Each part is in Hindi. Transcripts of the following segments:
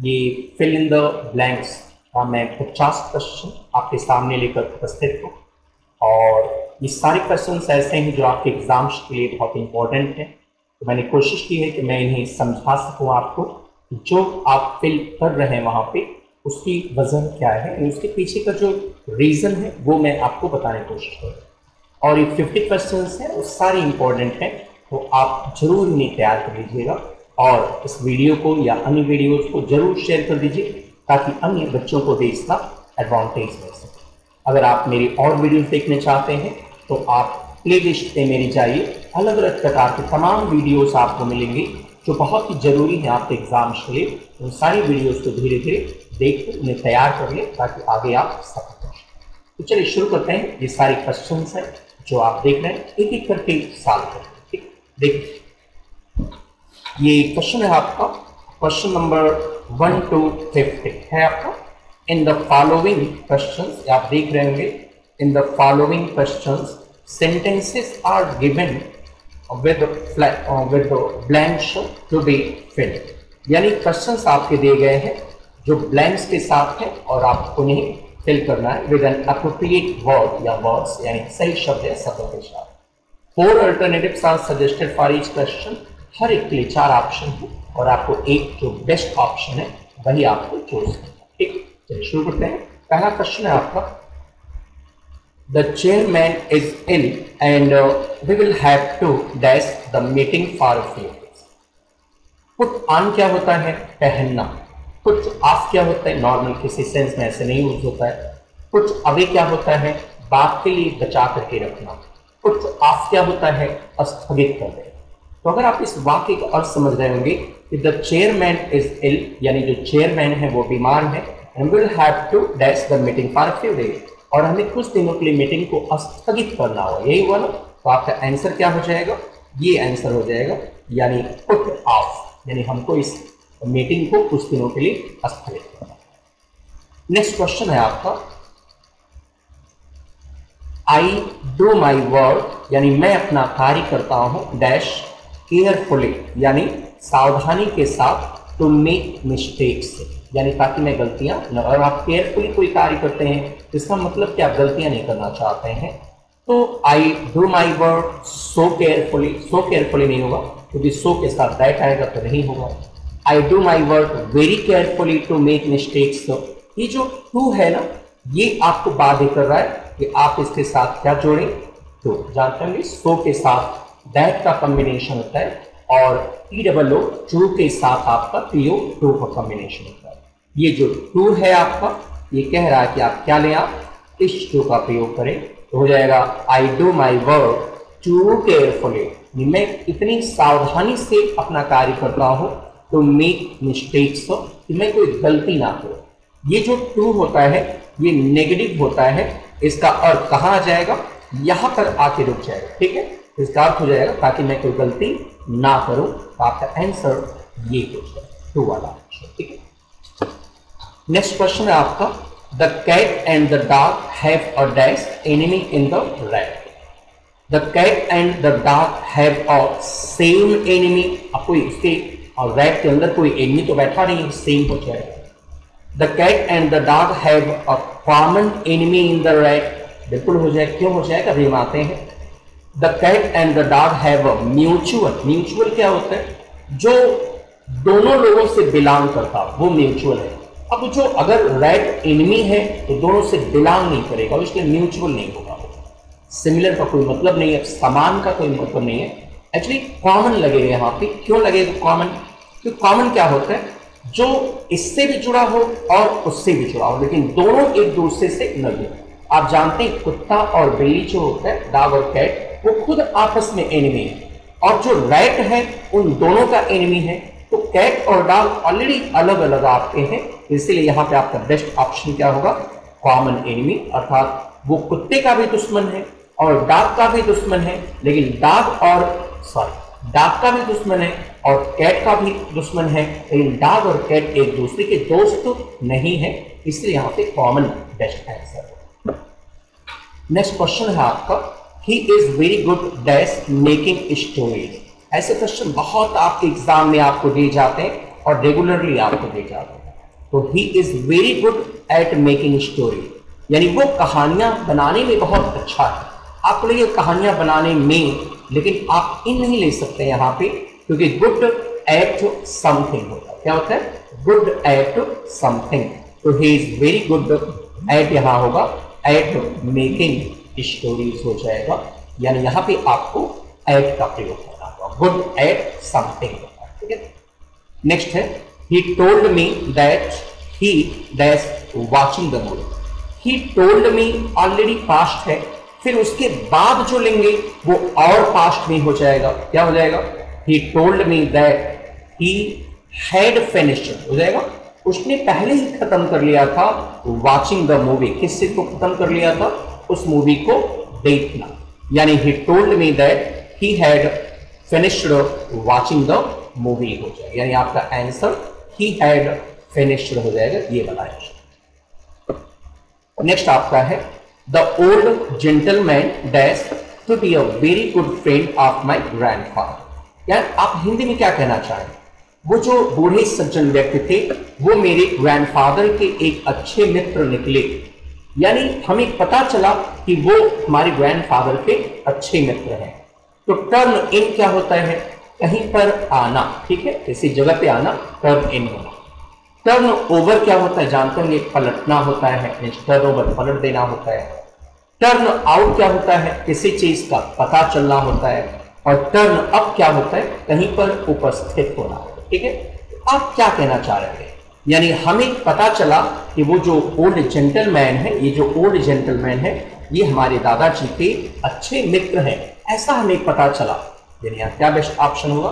ये फिल इन द ब्लैंक्स का मैं पचास क्वेश्चन आपके सामने लेकर उपस्थित हूँ। और ये सारे क्वेश्चन ऐसे हैं जो आपके एग्ज़ाम्स के लिए बहुत इंपॉर्टेंट हैं। तो मैंने कोशिश की है कि मैं इन्हें समझा सकूँ आपको जो आप फिल कर रहे हैं वहाँ पे, उसकी वज़न क्या है? उसके पीछे का जो रीज़न है, वो मैं आपको बताने की कोशिश करूँ। और ये फिफ्टी क्वेश्चन हैं, वो सारे इंपॉर्टेंट हैं। तो आप ज़रूर इन्हें तैयार कर लीजिएगा। और इस वीडियो को या अन्य वीडियोज़ को ज़रूर शेयर कर दीजिए, ताकि अन्य बच्चों को भी इसका एडवांटेज मिल सके। अगर आप मेरी और वीडियोस देखने चाहते हैं तो आप प्ले लिस्ट पे मेरी जाइए। अलग अलग प्रकार के तमाम वीडियोस आपको मिलेंगे, जो बहुत ही ज़रूरी है आपके एग्ज़ाम्स के लिए। उन सारी वीडियोस को धीरे धीरे देख कर उन्हें तैयार कर लें, ताकि आगे आप सफल कर तो चलिए शुरू करते हैं। ये सारे क्वेश्चन हैं, जो आप देख रहे हैं एक एक करके साल कर, ठीक? देखिए। ये क्वेश्चन है आपका। Question number one two fifty है आपका। इन द फॉलोइंग क्वेश्चन आप देख रहे होंगे in the following question sentences are given with with blanks to be filled यानी क्वेश्चंस आपके दिए गए हैं, जो ब्लैंक्स के साथ हैं और आपको उन्हें फिल करना है विद एन अप्रोप्रिएट वर्ड या वर्ड्स यानी सही शब्द या शब्दों के साथ। Four alternatives are suggested for each question हर एक के लिए चार ऑप्शन है और आपको एक जो बेस्ट ऑप्शन है, वही आपको चूज़ करना ठीक? चलिए शुरू करते हैं। पहला क्वेश्चन है आपका। The chairman is in and we will have to dash the meeting for few put on क्या होता है? पहनना। कुछ ऑफ़ क्या होता है? नॉर्मल किसी सेंस में ऐसे नहीं यूज़ होता है। कुछ अवे क्या होता है? बात के लिए बचा करके रखना। कुछ ऑफ़ क्या होता है? स्थगित कर देना। तो अगर आप इस वाक्य का अर्थ समझ रहे होंगे कि द चेयरमैन इज़ इल यानी जो चेयरमैन है वो बीमार है and will have to dash the meeting for few days और हमें कुछ दिनों के लिए मीटिंग को स्थगित करना हो यही हुआ ना? तो आपका आंसर क्या हो जाएगा? ये आंसर हो जाएगा, यानी पुट ऑफ़ यानी हमको इस मीटिंग को कुछ दिनों के लिए स्थगित करना नेक्स्ट क्वेश्चन है आपका। आई डू माई वर्क यानी मैं अपना कार्य करता हूँ डैश केयरफुली यानी सावधानी के साथ टू मेक मिस्टेक्स यानी ताकि मैं गलतियाँ न अगर आप केयरफुली कोई कार्य करते हैं इसका मतलब कि आप गलतियाँ नहीं करना चाहते हैं। तो I do my work so carefully so carefully नहीं होगा, क्योंकि सो के साथ दैट आएगा तो नहीं होगा। I do my work very carefully to make mistakes ये जो टू है ना, ये आपको बाध्य कर रहा है कि आप इसके साथ क्या जोड़ें? तो जानते होंगे सो के साथ दैट का कॉम्बिनेशन होता है और टी डबल ओ टू के साथ आपका पी ओ टू का कॉम्बिनेशन होता है। ये जो टू है आपका, ये कह रहा है कि आप क्या लें आप? इस टू का प्रयोग करें तो हो जाएगा I do my work too carefully मैं इतनी सावधानी से अपना कार्य करता हूँ तो मेक मिस्टेक्स कि मैं कोई गलती ना करूँ। ये जो टू होता है, ये नेगेटिव होता है, इसका अर्थ कहाँ आ जाएगा? यहाँ पर आके रुक जाएगा, ठीक है? इसका अर्थ हो जाएगा ताकि मैं कोई गलती ना करूँ। तो आपका आंसर ये हो टू वाला ठीक है? नेक्स्ट क्वेश्चन है आपका। The cat and the dog have a dash enemy in the rat the cat and the dog have a same enemy अब कोई उसके और रैट के अंदर कोई एनिमी तो बैठा नहीं है सेम हो जाएगा the cat and the dog have a common enemy in the rat बिल्कुल हो जाए, क्यों हो जाएगा? हम आते हैं। The cat and the dog have a mutual mutual क्या होता है? जो दोनों लोगों से बिलोंग करता वो म्यूचुअल है। अब जो अगर रैट एनिमी है तो दोनों से बिलोंग नहीं करेगा इसलिए म्यूचुअल नहीं होगा। सिमिलर का कोई मतलब नहीं है, समान का कोई मतलब नहीं है। एक्चुअली कॉमन लगेगा यहाँ पे। क्यों लगेगा कॉमन क्योंकि कॉमन क्या होता है? जो इससे भी जुड़ा हो और उससे भी जुड़ा हो, लेकिन दोनों एक दूसरे से न आप जानते हैं, कुत्ता और बिल्ली जो होता है डॉग और कैट वो खुद आपस में एनिमी है। और जो रैट है, उन दोनों का एनिमी है। तो कैट और डॉग ऑलरेडी अलग अलग आपके हैं। इसलिए यहाँ पे आपका बेस्ट ऑप्शन क्या होगा? कॉमन एनिमी अर्थात वो कुत्ते का भी दुश्मन है और डॉग का भी दुश्मन है। लेकिन डॉग और सॉरी डॉग का भी दुश्मन है और कैट का भी दुश्मन है। लेकिन डॉग और कैट एक दूसरे के दोस्त नहीं है। इसलिए यहाँ पे common best answer next question है आपका। He is very good dash making stories ऐसे क्वेश्चन बहुत आपके एग्ज़ाम में आपको दिए जाते हैं और रेगुलरली आपको दे जाते हैं। तो he is very good at making story यानी वो कहानियाँ बनाने में बहुत अच्छा है। आपको लगे कहानियाँ बनाने में, लेकिन आप इन नहीं ले सकते यहाँ पे, क्योंकि गुड एट समथिंग होता है। क्या होता है? गुड एट समथिंग तो he is very good at यहाँ होगा एट मेकिंग स्टोरीज हो जाएगा। यानी यहाँ पे आपको एट का प्रयोग करना होगा। गुड एट समथिंग ठीक है? नेक्स्ट है he told me that he dash watching the movie he told me already past है, फिर उसके बाद जो लेंगे, वो और पास्ट में हो जाएगा। क्या हो जाएगा? He told me that he had finished हो जाएगा? उसने पहले ही खत्म कर लिया था वाचिंग द मूवी किस चीज़ को खत्म कर लिया था? उस मूवी को देखना। यानी he told me that he had finished watching the movie हो जाएगा। यानी आपका आंसर ही हैड फिनिश्ड हो जाएगा, ये बताया नेक्स्ट आपका है the old gentleman dash to be a very good friend of my grandfather यार, आप हिंदी में क्या कहना चाहें? वो जो बूढ़े सज्जन व्यक्ति थे, वो मेरे ग्रैंडफादर के एक अच्छे मित्र निकले। यानी हमें पता चला कि वो हमारे ग्रैंडफादर के अच्छे मित्र हैं। तो टर्न इन क्या होता है? कहीं पर आना, ठीक है? किसी जगह पे आना टर्न इन होना। टर्न ओवर क्या होता है? जानते होंगे, पलटना होता है टर्न ओवर पलट देना होता है। टर्न आउट क्या होता है? किसी चीज़ का पता चलना होता है। और टर्न अप क्या होता है? कहीं पर उपस्थित होना, ठीक है? आप क्या कहना चाह रहे हैं? यानी हमें पता चला कि वो जो ओल्ड जेंटलमैन है, ये जो ओल्ड जेंटलमैन है, ये हमारे दादाजी के अच्छे मित्र हैं। ऐसा हमें पता चला। यानी क्या बेस्ट ऑप्शन होगा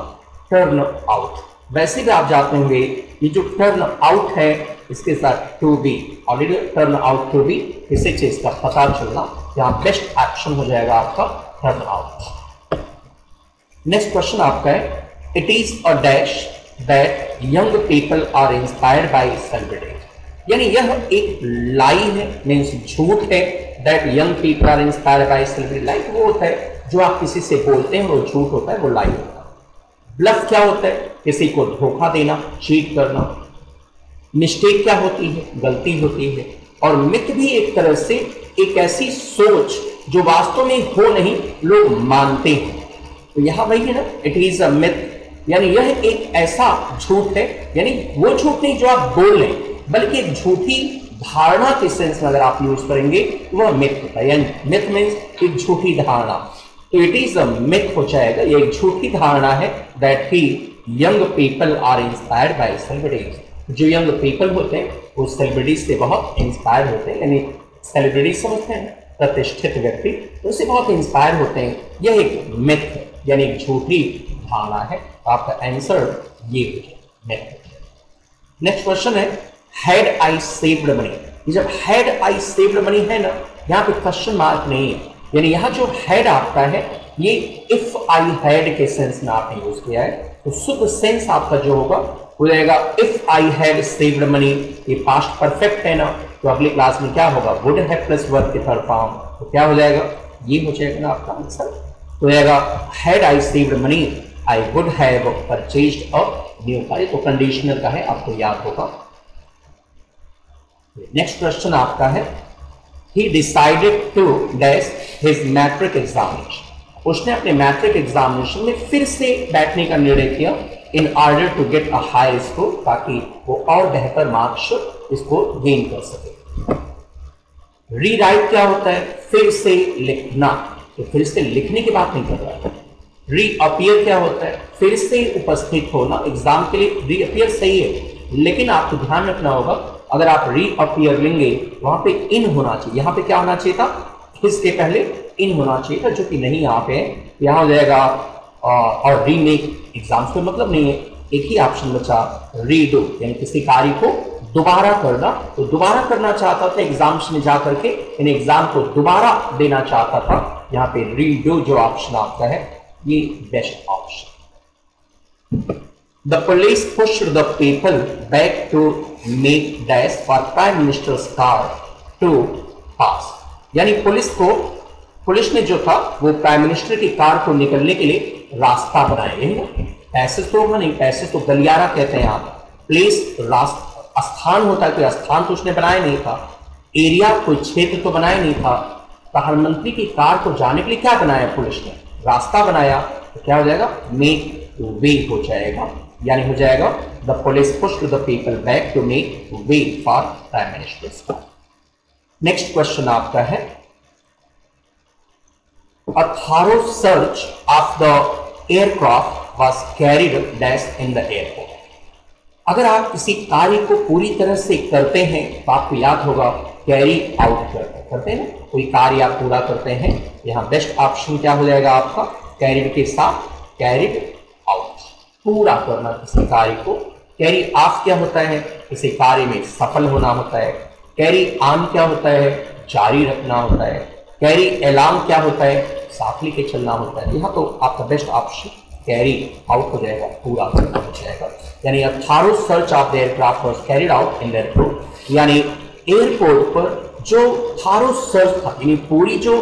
टर्न आउट वैसे भी आप जाते होंगे, ये जो टर्न आउट है, इसके साथ to be already turn out to be किसी चीज़ का पता चलना। यहाँ बेस्ट ऑप्शन हो जाएगा आपका टर्न आउट नेक्स्ट क्वेश्चन आपका है it is a dash that young people are inspired by celebrity यानी यह एक लाई है मीन्स झूठ है that young people are inspired by celebrity like वो होता है, जो आप किसी से बोलते हैं वो झूठ होता है, वो लाई होता है। ब्लफ क्या होता है? किसी को धोखा देना चीट करना। मिस्टेक क्या होती है? गलती होती है। और मिथ भी एक तरह से एक ऐसी सोच जो वास्तव में हो नहीं, लोग मानते हैं। तो यहाँ वही है ना इट इज़ अ मिथ यानी यह एक ऐसा झूठ है, यानी वो झूठ नहीं जो आप बोल रहे बल्कि एक झूठी धारणा के सेंस में अगर आप यूज़ करेंगे वह मिथ होता है। यानी मिथ मीन्स एक झूठी धारणा। तो इट इज़ अ मिथ हो जाएगा, ये एक झूठी धारणा है that he young people are inspired by celebrities जो यंग पीपल होते हैं, वो सेलिब्रिटीज से बहुत इंस्पायर होते हैं, यानी सेलिब्रिटीज समझते हैं, प्रतिष्ठित व्यक्ति उससे बहुत इंस्पायर होते हैं। यह एक मिथ यानी एक झूठी धारणा है। आपका आंसर ये हो जाए नेक्स्ट क्वेश्चन है हेड आई सेव्ड मनी जब हेड आई सेव्ड मनी है ना, यहाँ पे क्वेश्चन मार्क नहीं है. यानी यहाँ जो हेड आपका है, ये इफ़ आई हैड के सेंस में आपने यूज़ किया है तो शुद्ध सेंस आपका जो होगा हो जाएगा if I had saved money ये पास्ट परफेक्ट है ना तो अगली क्लास में क्या होगा? वुड है प्लस वर्क के थर्ड फॉर्म तो क्या हो जाएगा? ये हो जाएगा ना आपका आंसर हो जाएगा had I saved money I would have purchased a new car तो कंडीशनर का है, आपको याद होगा। नेक्स्ट क्वेश्चन आपका है। He decided to dash his matric examination उसने अपने मैट्रिक एग्जामिनेशन में फिर से बैठने का निर्णय किया in order to get a high score ताकि वो और बेहतर मार्क्स इसको गेन कर सके। रीराइट क्या होता है? फिर से लिखना। तो फिर से लिखने की बात नहीं कर रहा। है रीअपियर क्या होता है? फिर से उपस्थित होना एग्ज़ाम के लिए रीअपियर सही है। लेकिन आपको ध्यान रखना होगा, अगर आप रीअपियर लेंगे, वहाँ पे इन होना चाहिए। यहाँ पे क्या होना चाहिए था? इसके पहले इन होना चाहिए था, जो कि नहीं यहाँ पे यहाँ हो जाएगा और रीमेक एग्ज़ाम्स को मतलब नहीं है। एक ही ऑप्शन बचा रीडो यानी किसी कार्य को दोबारा करना। तो दोबारा करना चाहता था एग्ज़ाम्स में जा करके इन एग्ज़ाम को दोबारा देना चाहता था, यहाँ पे रीडो जो ऑप्शन आपका है ये best option the police push the people back to make dash for prime minister car to pass यानी पुलिस को, पुलिस ने जो था, वो प्राइम मिनिस्टर की कार को निकलने के लिए रास्ता बनाए पैसे तो नहीं, पैसे तो गलियारा कहते हैं आप। प्लेस रास्ता, स्थान होता है, कोई स्थान तो उसने बनाया नहीं था। एरिया कोई क्षेत्र तो बनाया नहीं था। प्रधानमंत्री की कार को जाने के लिए क्या बनाया पुलिस ने? रास्ता बनाया तो क्या हो जाएगा? मेक वे हो जाएगा। यानी हो जाएगा the police push to the people back to make way for prime minister next question आपका है। A thorough search of the aircraft was carried dash in the airport. अगर आप किसी कार्य को पूरी तरह से करते हैं तो आपको याद होगा कैरी आउट करते करते हैं। कोई कार्य आप पूरा करते हैं यहाँ बेस्ट ऑप्शन क्या हो जाएगा आपका? कैरिड के साथ कैरिड आउट पूरा करना किसी कार्य को. कैरी ऑफ़ क्या होता है? किसी कार्य में सफल होना होता है. कैरी ऑन क्या होता है? जारी रखना होता है. कैरी अलार्म क्या होता है? साथ लेके चलना होता है. यहाँ तो आपका बेस्ट ऑप्शन कैरी आउट हो जाएगा. पूरा करना हो जाएगा. यानी thorough search of the aircraft was carried out in airport यानी एयरपोर्ट पर जो थारो सर्च था, यानी पूरी जो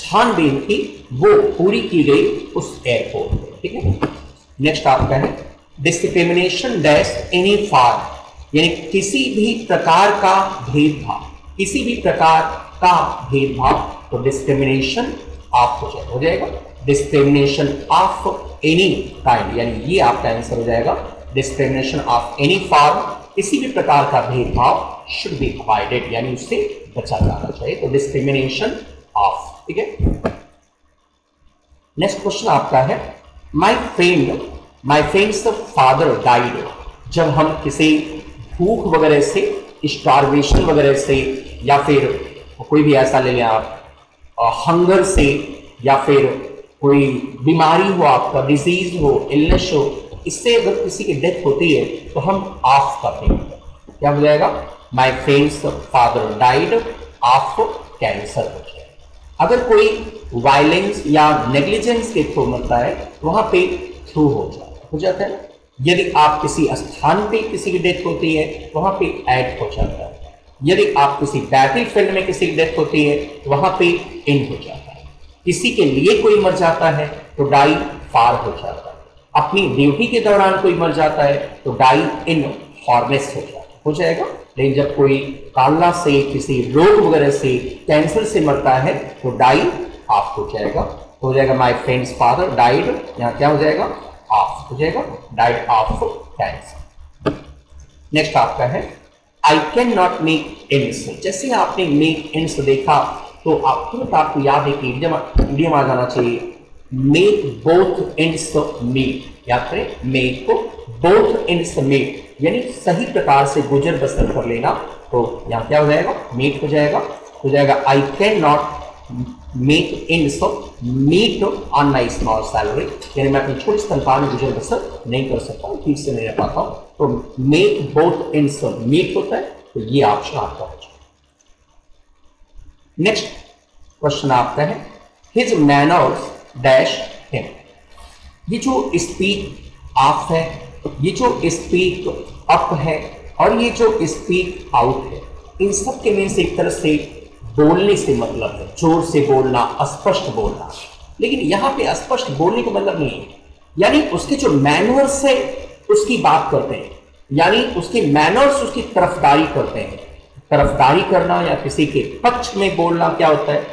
छानबीन थी वो पूरी की गई उस एयरपोर्ट में, ठीक है? नेक्स्ट आपका है डिस्क्रिमिनेशन डैश एनी फार यानी किसी भी प्रकार का भेदभाव, किसी भी प्रकार का भेदभाव तो डिस्क्रिमिनेशन ऑफ़ हो जाएगा। डिस्क्रिमिनेशन ऑफ़ एनी काइंड यानी ये आपका आंसर हो जाएगा। डिस्क्रिमिनेशन ऑफ़ एनी फॉर्म किसी भी प्रकार का भेदभाव शुड बी अवॉइडेड यानी उससे बचा जाना चाहिए। तो डिस्क्रिमिनेशन ऑफ़ ठीक है? नेक्स्ट क्वेश्चन आपका है my friend my friend's father died जब हम किसी भूख वगैरह से स्टारवेशन वगैरह से, या फिर कोई भी ऐसा ले लें आप हंगर से, या फिर कोई बीमारी हो आपका डिज़ीज़ हो इलनेस हो, इससे अगर किसी की डेथ होती है तो हम ऑफ़ करते हैं क्या हो जाएगा? My friend's father died of cancer हो जाएगा अगर कोई वायलेंस या नेग्लिजेंस के थ्रू मरता है, वहाँ पे थ्रू हो जाता हो जाता है। यदि आप किसी स्थान पे किसी की डेथ होती है, वहाँ पे ऐड हो जाता है। यदि आप किसी बैटल फ़ील्ड में किसी की डेथ होती है, वहाँ पे इन हो जाता है। किसी के लिए कोई मर जाता है तो डाई फार हो जाता है। अपनी ड्यूटी के दौरान कोई मर जाता है तो डाई इन फॉर्मेस हो जाता हो जाएगा? लेकिन जब कोई कालना से, किसी रोग वगैरह से, कैंसर से मरता है तो डाई ऑफ़ हो जाएगा। हो जाएगा माई फ्रेंड्स फादर डाइड यहाँ क्या हो जाएगा? ऑफ़ हो जाएगा डाइड ऑफ़ कैंसर नेक्स्ट आपका है I can not make ends जैसे आपने मेक एंड्स देखा तो आप तुरंत आपको याद है कि इडियम आ जाना चाहिए। मेक बोथ एंड्स मीट याद करें मेक को बोथ एंड्स मीट यानी सही प्रकार से गुजर बसर कर लेना तो यहाँ क्या हो जाएगा? मीट हो जाएगा। हो जाएगा I can not make ends meet on my small salary यानी मैं अपनी छोटी तनख्वाह में गुजर बसर नहीं कर सकता ठीक से नहीं रह पाता हूँ। तो मेक बोथ एंड्स मीट होता है तो ये ऑप्शन आपका हो जाएगा। नेक्स्ट क्वेश्चन आपका है। हिज मैनर्स डैश हिम ये जो स्पीक ऑफ़ है ये जो स्पीक अप है और ये जो स्पीक आउट है, इन सब के में से एक तरह से बोलने से मतलब है, ज़ोर से बोलना स्पष्ट बोलना। लेकिन यहाँ पे स्पष्ट बोलने का मतलब नहीं है। यानी उसके जो मैनर्स है, उसकी बात करते हैं। यानी उसके मैनर्स उसकी तरफदारी करते हैं। तरफदारी करना या किसी के पक्ष में बोलना क्या होता है?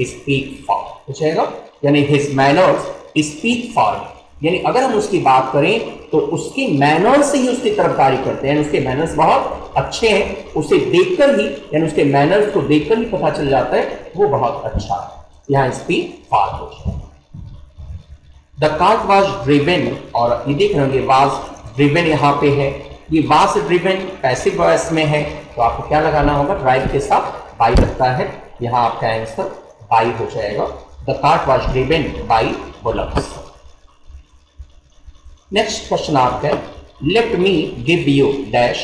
स्पीक फॉर हो जाएगा? यानी हिज मैनर्स स्पीक फॉर यानी अगर हम उसकी बात करें तो उसके मैनर्स ही उसकी तरफदारी करते हैं। उसके मैनर्स बहुत अच्छे हैं। उसे देखकर ही, यानी उसके मैनर्स को देखकर ही पता चल जाता है, वो बहुत अच्छा है। यहाँ स्पीक फॉर हो द कार्ट वॉज़ ड्रिवेन और ये देख रहे वाज ड्रिवेन यहाँ पे है। ये वास ड्रिवेन पैसिव वॉइस में है। तो आपको क्या लगाना होगा? ड्राइव के साथ बाई लगता है। यहाँ आपका आंसर बाई हो जाएगा। The cart was driven by bullocks next question आपका है let me give you dash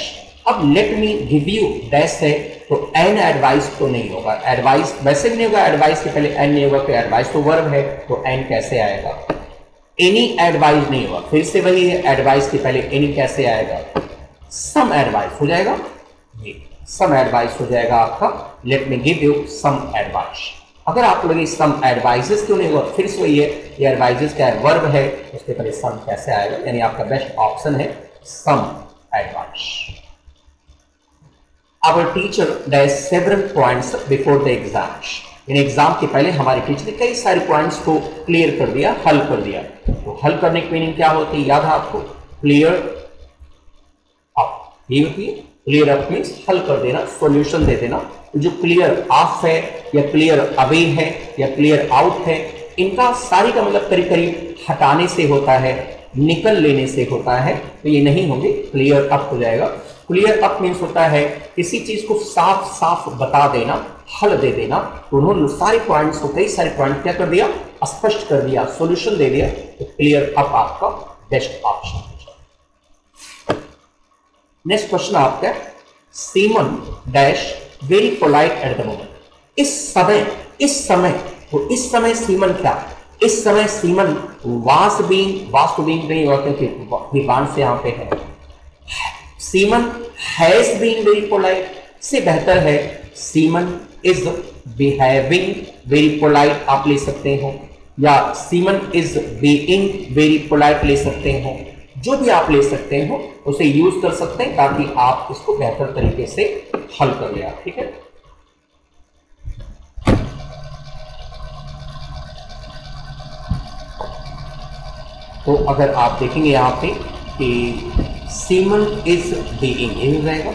अब let me give you dash है तो एन एडवाइस तो नहीं होगा. एडवाइस वैसे भी नहीं होगा एडवाइस के पहले एन नहीं होगा तो एडवाइस तो वर्ब है तो एन कैसे आएगा? एनी एडवाइस नहीं होगा. फिर से वही है एडवाइस के पहले एनी कैसे आएगा? सम एडवाइस हो जाएगा. सम एडवाइस हो जाएगा आपका. Let me give you some advice अगर आप लोग सम एडवाइजेस क्यों नहीं हुआ, फिर से वही है ये एडवाइजेस क्या है? वर्ब है, उसके पहले सम कैसे आएगा? यानी आपका बेस्ट ऑप्शन है some advance our teacher does several points before the exams इन एग्ज़ाम के पहले हमारे टीचर ने कई सारे पॉइंट्स को क्लियर कर दिया, हल कर दिया। तो हल करने की मीनिंग क्या होती है? याद है आपको? क्लियर अप ये होती है क्लियर अप मीन्स हल कर देना सॉल्यूशन दे देना। जो क्लियर ऑफ़ है, या क्लियर अवे है, या क्लियर आउट है, इनका सारी का मतलब करीब करीब हटाने से होता है, निकल लेने से होता है। तो ये नहीं होंगे क्लियर अप हो जाएगा। क्लियर अप मीन्स होता है, किसी चीज़ को साफ़ साफ़ बता देना, हल दे देना। तो उन्होंने सारे पॉइंट्स को, कई सारे पॉइंट क्या कर दिया? स्पष्ट कर दिया सॉल्यूशन दे दिया। तो क्लियर अप आपका बेस्ट ऑप्शन नेक्स्ट क्वेश्चन आपका Seeman dash very polite at the moment इस समय इस समय तो इस समय सीमन क्या? इस समय सीमन वास बींग वास टू बींग नहीं होते क्योंकि वान से यहाँ पे है। Seeman has been very polite से बेहतर है Seeman is behaving very polite आप ले सकते हो, या Seeman is being very polite ले सकते हो। जो भी आप ले सकते हो, उसे यूज़ कर सकते हैं ताकि आप इसको बेहतर तरीके से हल कर ले ठीक है? तो अगर आप देखेंगे यहाँ पे कि सीमन इज़ बीइंग ये हो जाएगा।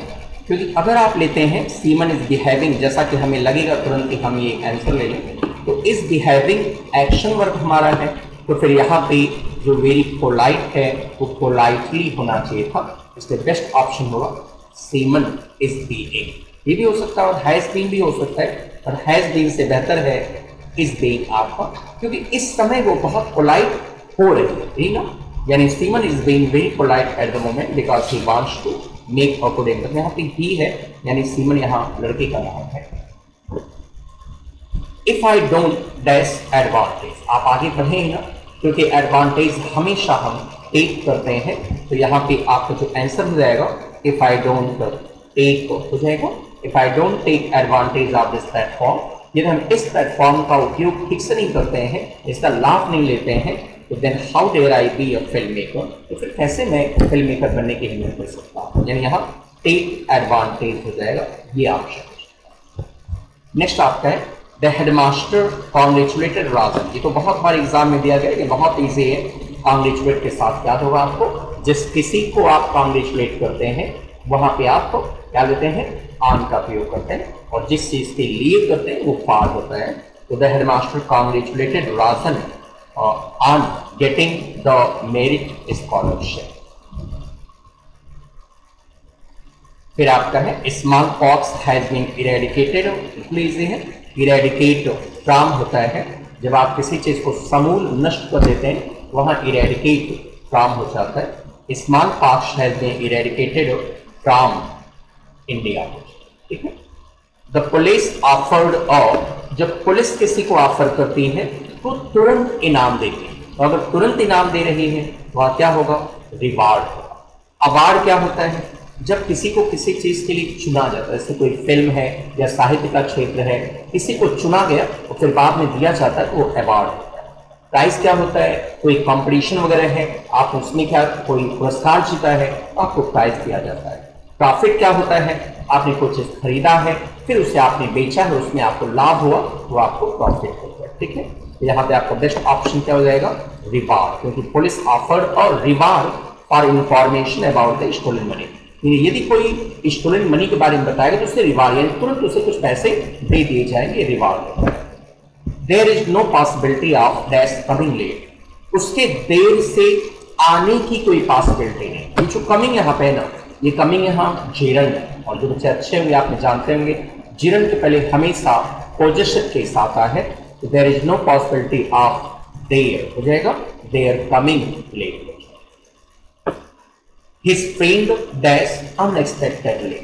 क्योंकि अगर आप लेते हैं सीमन इज़ बिहेविंग जैसा कि हमें लगेगा तुरंत कि हम ये आंसर ले लें तो इज़ बिहेविंग एक्शन वर्क हमारा है। तो फिर यहाँ पे जो वेरी पोलाइट है, वो पोलाइटली होना चाहिए था। इसलिए बेस्ट ऑप्शन होगा। सीमन इज़ बीइंग ये भी हो सकता है और हैज़ बीन भी हो सकता है और हैज़ बीन से बेहतर है इज़ बीइंग आपका। क्योंकि इस समय वो बहुत पोलाइट हो रही है, ठीक ना? यानी Seeman is being very polite at the moment because he wants to make और टू यहाँ पे ही है, यानी सीमन यहाँ लड़के का नाम है। If I don't dash advantage आप आगे बढ़े ना? क्योंकि एडवांटेज हमेशा हम टेक करते हैं तो यहाँ पे आपका जो आंसर हो जाएगा इफ़ आई डोंट टेक हो जाएगा? If I don't take advantage of this platform यदि हम इस प्लेटफॉर्म का उपयोग ठीक से नहीं करते हैं, इसका लाभ नहीं लेते हैं तो then how dare I be a film maker तो फिर कैसे मैं फ़िल्म मेकर बनने की हिम्मत कर सकता हूँ? यानी यहाँ टेक एडवांटेज हो जाएगा, ये ऑप्शन नेक्स्ट आपका है द हेडमास्टर कॉन्ग्रेचुलेटेड राजन ये तो बहुत बार एग्ज़ाम में दिया गया, ये बहुत ईजी है। कॉन्ग्रेचुलेट के साथ याद होगा आपको। जिस किसी को आप कॉन्ग्रेचुलेट करते हैं, वहाँ पे आप क्या देते हैं? आन का प्रयोग करते हैं। और जिस चीज़ के लिए करते हैं, वो फार होता है। तो the headmaster congratulated Rajan on getting the merit scholarship फिर आपका है smallpox has been eradicated easy है। इरेडिकेट फ्राम होता है। जब आप किसी चीज़ को समूल, नष्ट कर देते हैं, वहाँ इरेडिकेट फ्राम हो जाता है। Small has been eradicated from India ठीक है? द पुलिस ऑफर्ड ऑफ़ जब पुलिस किसी को ऑफ़र करती है तो तुरंत इनाम देती है। तो अगर तुरंत इनाम दे रही है, वह क्या होगा? रिवार्ड होगा। अवार्ड क्या होता है? जब किसी को किसी चीज़ के लिए चुना जाता है, जैसे कोई फ़िल्म है या साहित्य का क्षेत्र है, किसी को चुना गया और फिर बाद में दिया जाता है तो वो अवार्ड प्राइस क्या होता है? कोई कंपटीशन वगैरह है, आप उसमें क्या, कोई पुरस्कार जीता है तो आपको प्राइज दिया जाता है। प्रॉफिट क्या होता है? आपने कोई चीज़ खरीदा है, फिर उसे आपने बेचा है, उसमें आपको लाभ हुआ वो आपको प्रॉफिट होता है ठीक है? तो यहाँ पे आपका बेस्ट ऑप्शन क्या हो जाएगा? रिवार्ड क्योंकि पुलिस ऑफ़र और reward for information about the stolen money यदि कोई स्टूडेंट मनी के बारे में बताएगा तो उसे रिवार्ड यानी तुरंत उसे कुछ पैसे दे दिए जाएँगे reward there is no possibility of dash coming late उसके देर से आने की कोई पॉसिबिलिटी नहीं। ये जो कमिंग यहाँ पे ना, ये कमिंग यहाँ जीरन है। और जो बच्चे अच्छे होंगे आप जानते होंगे, जीरन के पहले हमेशा पोजिशन के साथ तो there is no possibility of their हो जाएगा their coming late his friend dash unexpectedly.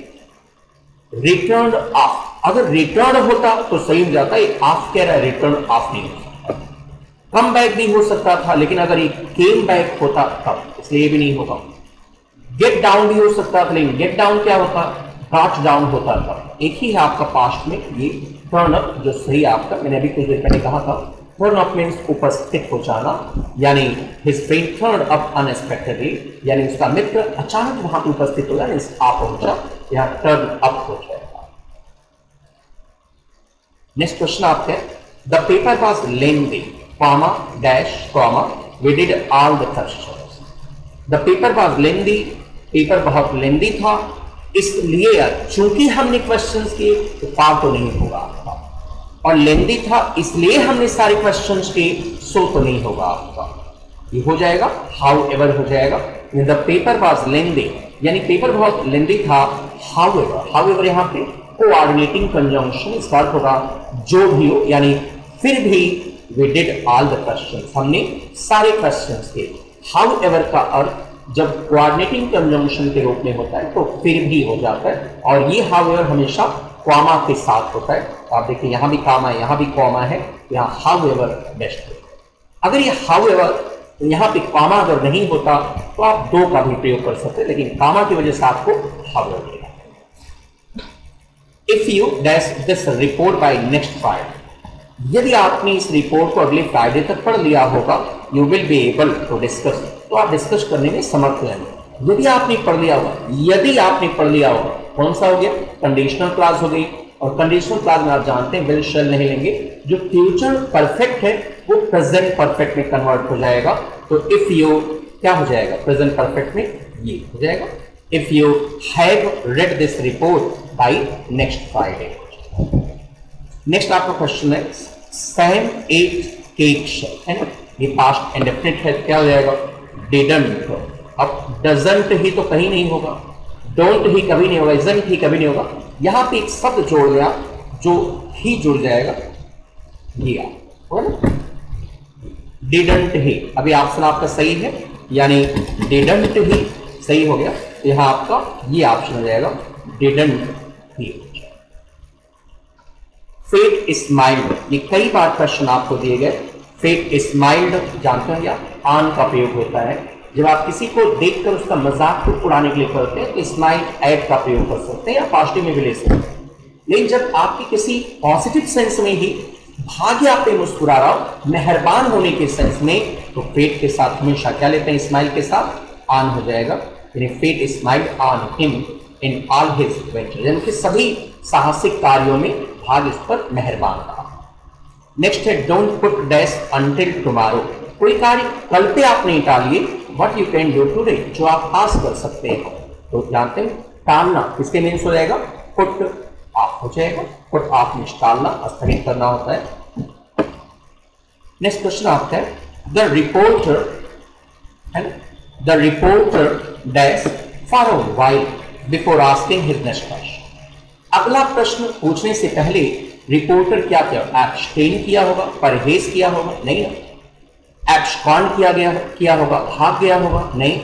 Returned off. अगर रिटर्न होता तो सही हो जाता। है ऑफ़ कह रहा है रिटर्न ऑफ़ नहीं हो कम बैक भी हो सकता था, लेकिन अगर ये केम बैक होता, तब। इसलिए भी नहीं होगा। गेट डाउन भी हो सकता था, लेकिन गेट डाउन क्या होता? गॉट डाउन होता था। एक ही है आपका पास्ट में, ये टर्न अप जो सही आपका। मैंने अभी कुछ देर पहले कहा था। टर्न अप मीन्स उपस्थित हो जाना, यानी his friend turn up unexpectedly यानी उसका मित्र अचानक वहाँ उपस्थित हो जाए आप पहुँचा या टर्न अप हो जाएगा। नेक्स्ट क्वेश्चन आपके the paper was lengthy comma dash comma we did all the questions the paper was lengthy paper बहुत लेंदी था, इसलिए चूँकि हमने क्वेश्चंस किए तो फार तो नहीं होगा। आपका और लेंदी था, इसलिए हमने सारे क्वेश्चन किए सो तो नहीं होगा आपका। ये हो जाएगा हाउ एवर हो जाएगा। द पेपर वॉज़ लेंदी यानी पेपर बहुत लेंदी था। हाउ एवर हाउ एवर यहाँ पे कोऑर्डिनेटिंग कंजंक्शन इस बात होगा। जो भी हो, यानी फिर भी we did all the questions हमने सारे क्वेश्चन के। हाउ एवर का अर्थ, जब कोऑर्डिनेटिंग कंजंक्शन के रूप में होता है तो फिर भी हो जाता है। और ये हाउ एवर हमेशा क्वामा के साथ होता है। तो आप देखिए, यहाँ भी कामा है, यहाँ भी कॉमा है यहाँ हाउ एवर बेस्ट अगर ये हाउ एवर तो यहाँ पे कामा अगर नहीं होता तो आप दो का भी प्रयोग कर सकते लेकिन कामा की वजह से आपको however if you dash this report by next Friday यदि आपने इस रिपोर्ट को अगले फ्राइडे तक पढ़ लिया होगा you will be able to discuss तो आप डिस्कस करने में समर्थ रहेंगे। यदि आपने पढ़ लिया होगा, यदि आपने पढ़ लिया होगा, कौन सा हो गया? कंडीशनल क्लास हो गई। और कंडीशनल क्लास में आप जानते हैं विल शेल नहीं लेंगे। जो फ्यूचर परफेक्ट है, वो प्रेजेंट परफेक्ट में कन्वर्ट हो जाएगा। तो इफ़ यू क्या हो जाएगा? प्रेजेंट परफेक्ट में ये हो जाएगा। If you have read this report by next Friday next आपका क्वेश्चन है सैम एट केक है ना? ये पास्ट इंडेफिनिट है, क्या हो जाएगा? डिडंट अब डजंट ही तो कहीं नहीं होगा, डोंट ही कभी नहीं होगा इजंट ही कभी नहीं होगा। यहाँ पे एक शब्द जोड़ दिया जो ही जुड़ जाएगा, ये डिडंट ही, अभी ऑप्शन आपका सही है, यानी डिडंट ही सही हो गया तो यहाँ आपका ये ऑप्शन हो जाएगा, डिडंट ही। फेट स्माइल्ड ये कई बार क्वेश्चन आपको दिए गए फेट स्माइल्ड जानते हैं या आन का प्रयोग होता है। जब आप किसी को देखकर उसका मज़ाक को उड़ाने के लिए करते हैं तो स्माइल एड का प्रयोग कर सकते हैं या पॉजिटिव में भी ले सकते हैं। लेकिन जब आपकी किसी पॉजिटिव सेंस में ही भाग्य आप मुस्कुरा रहा हो, मेहरबान होने के सेंस में तो फेट के साथ हमेशा क्या लेते हैं स्माइल के साथ? ऑन हो जाएगा। यानी fate smile on him in all his venture यानी कि सभी साहसिक कार्यों में भाग इस पर मेहरबान रहा। नेक्स्ट है don't put dash until tomorrow कोई कार्य कल पे आप नहीं टालिए what you can do today जो आप आज कर सकते हैं तो जानते हैं, टालना किसके मीन्स हो जाएगा? पुट ऑफ़ हो जाएगा पुट ऑफ़ मीन्स टालना स्थगित करना होता है। नेक्स्ट क्वेश्चन आपका है द रिपोर्टर है the reporter dash for a while before asking his next question अगला प्रश्न पूछने से पहले रिपोर्टर क्या क्या एब्सटेन किया होगा, परहेज किया होगा? नहीं ना एब्सकॉन किया गया, किया होगा, भाग गया होगा, नहीं।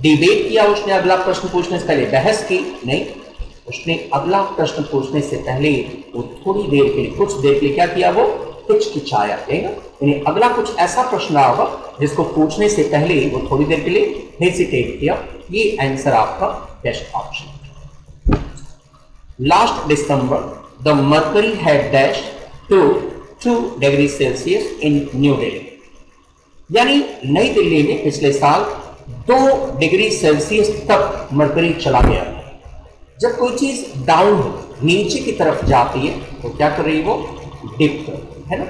डिबेट किया उसने अगला प्रश्न पूछने से पहले, बहस की, नहीं। उसने अगला प्रश्न पूछने से पहले वो थोड़ी देर के लिए, कुछ देर के लिए क्या किया वो? हिचकिचाया यानी अगला कुछ ऐसा प्रश्न रहा होगा, जिसको पूछने से पहले वो थोड़ी देर के लिए हेजिटेट किया। ये आंसर आपका best option last December the mercury had dash two two degree Celsius in New Delhi यानी नई दिल्ली में पिछले साल दो डिग्री सेल्सियस तक मरकरी चला गया। जब कोई चीज़ डाउन हो, नीचे की तरफ़ जाती है तो क्या कर रही है वो? डिप कर है ना?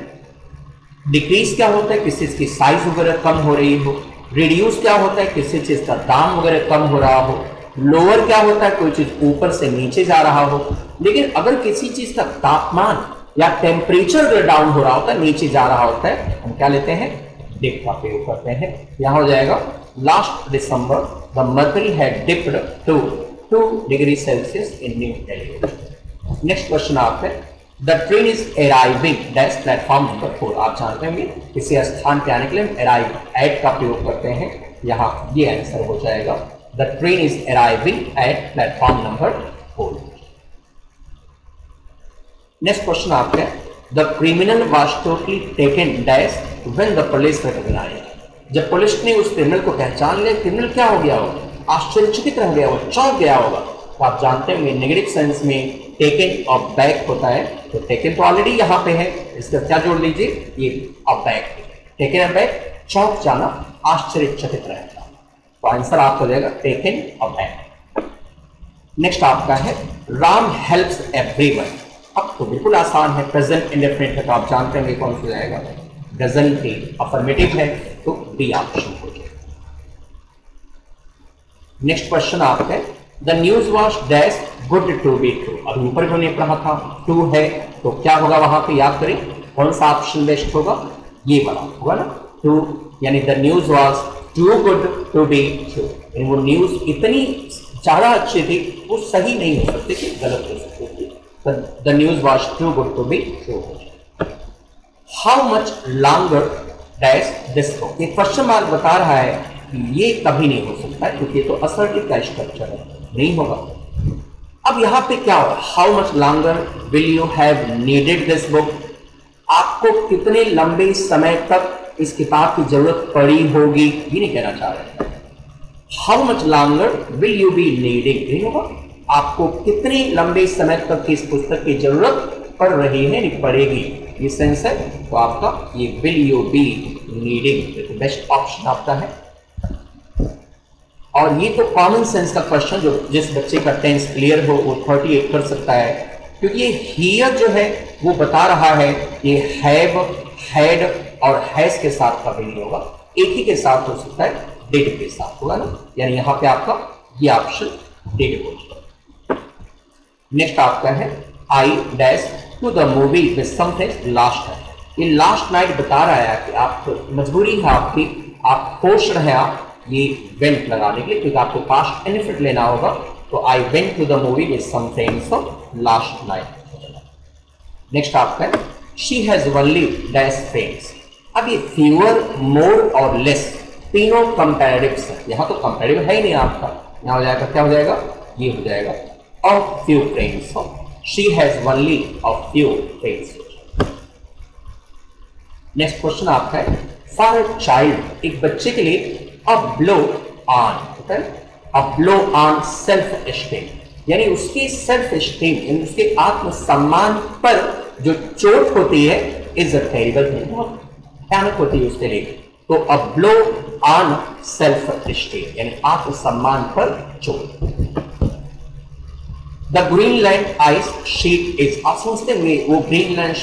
डिक्रीज क्या होता है? किसी चीज़ की साइज़ वगैरह कम हो रही हो? रिड्यूस क्या होता है? किसी चीज़ का दाम वगैरह कम हो रहा हो? लोअर क्या होता है? कोई चीज़ ऊपर से नीचे जा रहा हो। लेकिन अगर किसी चीज़ का तापमान या टेम्परेचर अगर डाउन हो रहा होता है, नीचे जा रहा होता है, हम क्या लेते हैं? डिप का प्रयोग करते हैं। यहाँ हो जाएगा last December the mercury had dipped two two degree Celsius in New Delhi next question आप है the train is arriving dash platform number four आप जानते होंगे किसी स्थान पे आने के लिए अराइव एट का प्रयोग करते हैं। यहाँ ये आंसर हो जाएगा the train is arriving at platform number four next question आपका the criminal was totally taken dash when the police recognise जब पुलिस ने उस क्रिमिनल को पहचान लिया क्रिमिनल क्या हो गया होगा? आश्चर्यचकित रह गया वो चौंक गया होगा। तो आप जानते होंगे नेगेटिव सेंस में टेकन और बैक होता है तो टेकन तो ऑलरेडी यहाँ पे है, इसका क्या जोड़ लीजिए? ये अब बैक टेकन और बैक चौक जाना, आश्चर्यचकित रहना तो आंसर आपका जाएगा टेकन और बैक नेक्स्ट आपका है, राम हेल्प्स एवरीवन अब तो बिल्कुल आसान है। प्रेजेंट इंडेफिनिट है तो आप जानते होंगे कौन सा जाएगा। डजन टी अफर्मेटिव है तो डी ऑप्शन हो जाएगा नेक्स्ट क्वेश्चन आपका है। The news was dash good to be true अभी ऊपर भी हमने पढ़ा था? टू है तो क्या होगा वहाँ पे याद करें। कौन सा ऑप्शन बेस्ट होगा? ये वाला होगा ना। टू यानी the news was too good to be true वो न्यूज़ इतनी ज़्यादा अच्छी थी, वो सही नहीं हो सकती थी गलत हो सकती। थी the news was too good to be true how much longer dash this ये क्वेश्चन मार्क बता रहा है कि ये कभी नहीं हो सकता क्योंकि ये तो असर्टिव का स्ट्रक्चर है, नहीं होगा। अब यहाँ पे क्या होगा how much longer will you have needed this book आपको कितने लंबे समय तक इस किताब की ज़रूरत पड़ी होगी? ये नहीं कहना चाह रहे how much longer will you be needing नहीं होगा। आपको कितने लंबे समय तक इस पुस्तक की ज़रूरत पड़ रही है पड़ेगी, ये सेंस है तो आपका ये will you be needing best option आपका है। और ये तो कॉमन सेंस का क्वेश्चन जो जिस बच्चे का टेंस क्लियर हो, वो थर्टी एट कर सकता है, क्योंकि ये हियर जो है, वो बता रहा है, ये हैव हैड और हैज़ के साथ का नहीं होगा, एक ही के साथ हो सकता है डेड के साथ होगा ना, यानी यहाँ पे आपका ये ऑप्शन डेड हो जाएगा नेक्स्ट आपका है I dash to the movie with something last night ये लास्ट नाइट बता रहा है कि आप मजबूरी है आपकी, आप खुश रहे आप ये वेंट लगाने के लिए, क्योंकि आपको पास्ट बेनिफिट लेना होगा। तो I went to the movie with some friends last night next आपका है she has only dash friends अब ये फ्यूअर मोर और लेस तीनों कंपेरेटिव है यहाँ तो कंपेरेटिव है ही नहीं आपका। यहाँ हो जाएगा, क्या हो जाएगा? ये हो जाएगा। Of few friends she has only of few friends next question आपका है फॉर अ चाइल्ड एक बच्चे के लिए a blow on a blow on self esteem यानी उसकी सेल्फ स्टीम यानी उसके आत्मसम्मान पर जो चोट होती है इज़ अ टेरिबल थिंग बहुत भयानक होती है उसके लिए। तो a blow on self esteem यानी आत्मसम्मान पर चोट। The Greenland ice sheet is आप समझते हुए वो ग्रीनलैंड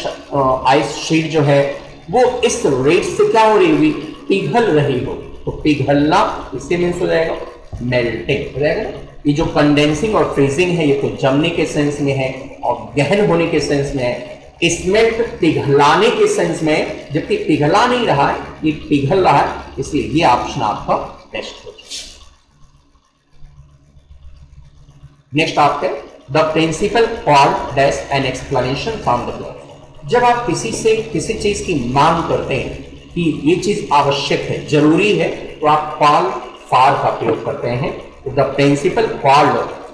आइस शीट जो है, वो इस रेट से क्या हो रही हुई पिघल रही हो। तो पिघलना इससे मीन्स हो जाएगा? मेल्टिंग हो जाएगा ये जो कंडेंसिंग और फ्रीजिंग है, ये तो जमने के सेंस में है और गहन होने के सेंस में है। स्मेल्ट पिघलाने के सेंस में, जबकि पिघला नहीं रहा है, ये पिघल रहा है, इसलिए ये ऑप्शन आपका बेस्ट हो नेक्स्ट आपके the principal call dash an explanation from the जब आप किसी से किसी चीज़ की मांग करते हैं कि ये चीज़ आवश्यक है, ज़रूरी है तो आप कॉल फार का प्रयोग करते हैं। द प्रिंसिपल कॉल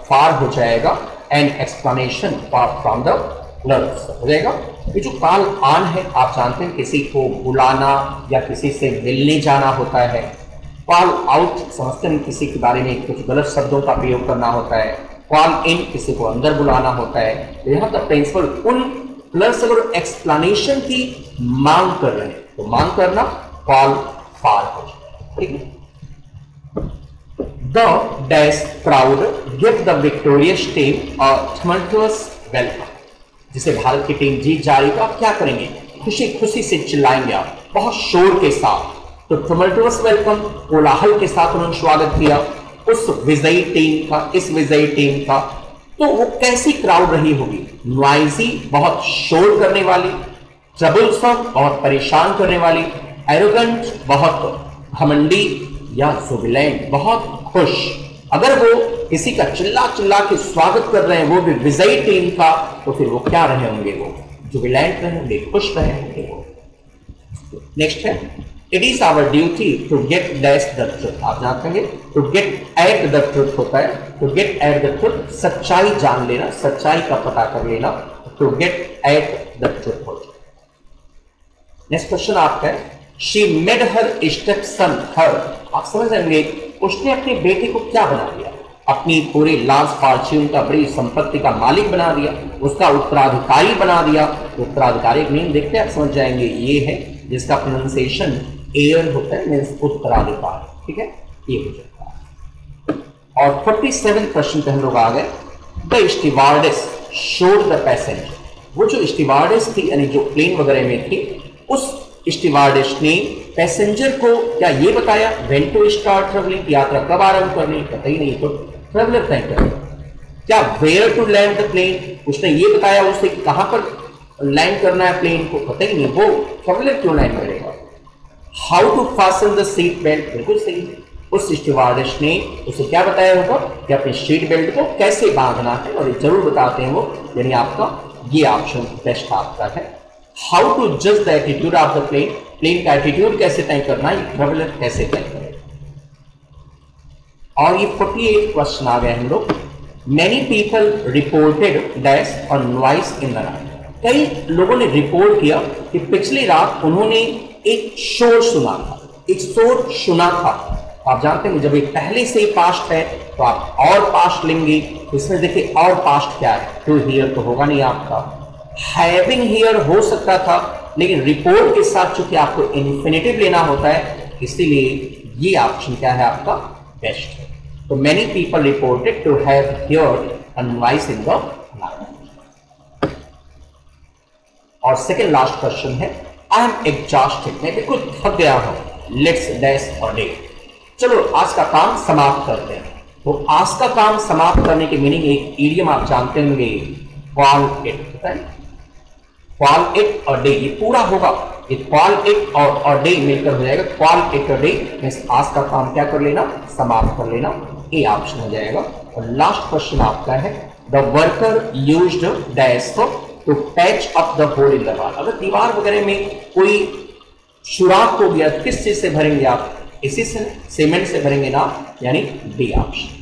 फार हो जाएगा। एंड एक्सप्लेनेशन फ्रॉम द हो जाएगा। ये जो कॉल ऑन है, आप जानते हैं, किसी को बुलाना या किसी से मिलने जाना होता है। कॉल आउट समझते हैं, किसी के बारे में कुछ गलत शब्दों का प्रयोग करना होता है। कॉल इन किसी को अंदर बुलाना होता है तो यहाँ द प्रिंसिपल उन प्लस अगर एक्सप्लेनेशन की मांग कर रहे हैं। तो मांग करना कॉल फार हो। ठीक है? The dash crowd give the victorious team और वेलकम जिसे भारत की टीम जीत जा रही तो आप क्या करेंगे? खुशी खुशी से चिल्लाएँगे आप। बहुत शोर के साथ। तो थमल्टुअस वेलकम कोलाहल के साथ उन्होंने स्वागत किया। उस विजयी टीम का, इस विजयी टीम का तो वो कैसी क्राउड रही होगी? नॉइजी बहुत शोर करने वाली ट्रबुलसम और परेशान करने वाली एरोगेंट बहुत घमंडी या जुबिलेंट बहुत खुश। अगर वो किसी का चिल्ला चिल्ला के स्वागत कर रहे हैं, वो भी विजयी टीम का तो फिर वो क्या रहे होंगे वो? जुबिलेंट रहे होंगे, खुश रहे होंगे वो। नेक्स्ट है। It is our duty to get dash the truth आप जानते हैं to get at the truth होता है to get at the truth सच्चाई जान लेना सच्चाई का पता कर लेना to get at the truth होता है नेक्स्ट क्वेश्चन आपका है she made her step son her आप समझ जाएँगे उसने अपने बेटे को क्या बना दिया अपनी पूरे लार्ज फॉर्च्यून का बड़ी संपत्ति का मालिक बना दिया उसका उत्तराधिकारी बना दिया उत्तराधिकारी मीन देखते आप समझ जाएँगे ये है जिसका प्रोनाउंसिएशन एयर होता है मीन्स उत्तराधिकार, ठीक है? ये हो जाता है। और फोर्टी सेवन क्वेश्चन पे हम लोग आ गए। The stewardess showed the passenger वो जो स्टीवार्डेस थी, यानी जो प्लेन वगैरह में थी, उस स्टीवार्डेस ने पैसेंजर को क्या ये बताया? वेन टू स्टार्ट ट्रेवलिंग यात्रा कब आरंभ करनी? पता ही नहीं तो ट्रेवलर तय कर क्या where to land the plane उसने ये बताया उसे कहाँ पर लैंड करना है प्लेन को? पता ही नहीं, वो ट्रेवलर क्यों लैंड करेगा? How to fasten the seat belt बिल्कुल सही। उस स्टीवार्डिश ने उसे क्या बताया होगा? कि अपने सीट बेल्ट को कैसे बांधना है? और ये ज़रूर बताते हैं वो, यानी आपका ये ऑप्शन बेस्ट आपका है। हाउ टू जज the attitude of the plane plane का एटीट्यूड कैसे तय करना है? ट्रेवलर कैसे तय करें? और ये 48 क्वेश्चन आ गए हम लोग। मैनी पीपल रिपोर्टेड डैश और नॉइस इन द नाइट कई लोगों ने रिपोर्ट किया कि पिछली रात उन्होंने एक शोर सुना था, एक शोर सुना था। आप जानते हैं, जब ये पहले से ही पास्ट है तो आप और पास्ट लेंगे तो इसमें देखिए और पास्ट क्या है। टू हियर तो होगा नहीं आपका। हैविंग हियर हो सकता था, लेकिन रिपोर्ट के साथ चूँकि आपको इन्फिनेटिव लेना होता है, इसीलिए ये ऑप्शन क्या है आपका? बेस्ट है। तो many people reported to have hear a noise in the और सेकेंड लास्ट क्वेश्चन है आई एम एग्जॉस्टेड मैं बिल्कुल थक गया हूँ। लेट्स डैश और डे चलो, आज का काम समाप्त करते हैं। तो आज का काम समाप्त करने की मीनिंग एक ईडियम आप जानते होंगे कॉल इट कॉल इट और डे ये पूरा होगा। ये कॉल इट और और डे मिलकर हो जाएगा। कॉल इट और डे मीन आज का काम क्या कर लेना? समाप्त कर लेना। ए ऑप्शन हो जाएगा। और लास्ट क्वेश्चन आपका है the worker used dash to patch up the hole in the अगर दीवार वगैरह में कोई सुराख हो गया, किस चीज़ से भरेंगे आप? इसी से, सीमेंट से भरेंगे ना, यानी डी ऑप्शन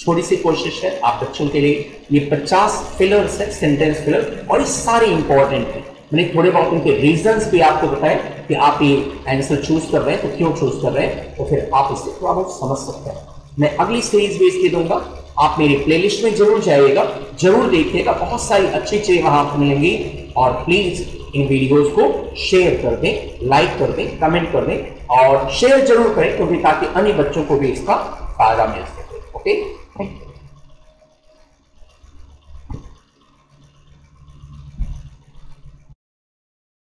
छोटी सी कोशिश है आप बच्चों के लिए। ये 50 फिलर्स है सेंटेंस फिलर और ये सारे इंपॉर्टेंट है। मैंने थोड़े बहुत उनके रीजंस भी आपको बताए कि आप ये आंसर चूज़ कर रहे हैं तो क्यों चूज़ कर रहे हैं तो फिर आप इसे थोड़ा बहुत समझ सकते हैं। मैं अगली सीरीज़ भी इसकी दूँगा आप मेरी प्लेलिस्ट में ज़रूर जाइएगा, ज़रूर देखिएगा। बहुत सारी अच्छी चीज़ें वहाँ आपको मिलेंगी। और प्लीज़ इन वीडियोस को शेयर कर दें लाइक कर दें कमेंट कर दें और शेयर ज़रूर करें, क्योंकि ताकि अन्य बच्चों को भी इसका फ़ायदा मिल सके। Okay thank you